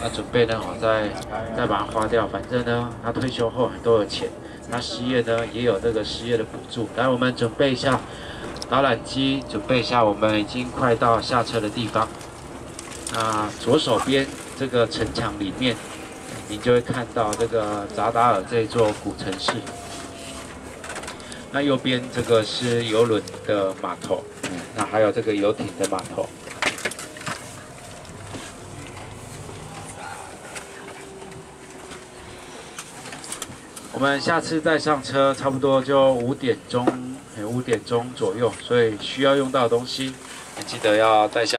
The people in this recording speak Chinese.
那准备呢，我再再把它花掉。反正呢，他退休后很多的钱，他失业呢也有这个失业的补助。来，我们准备一下导览机，准备一下，我们已经快到下车的地方。那左手边这个城墙里面，你就会看到这个扎达尔这座古城市。那右边这个是游轮的码头，那还有这个游艇的码头。我们下次再上车，差不多就五点钟，五点钟左右，所以需要用到的东西，记得要带下。